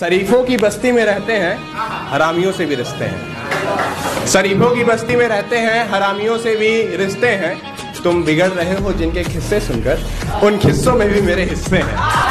शरीफों की बस्ती में रहते हैं, हरामियों से भी रिश्ते हैं। शरीफों की बस्ती में रहते हैं, हरामियों से भी रिश्ते हैं। तुम बिगड़ रहे हो जिनके किस्से सुनकर, उन किस्सों में भी मेरे हिस्से हैं।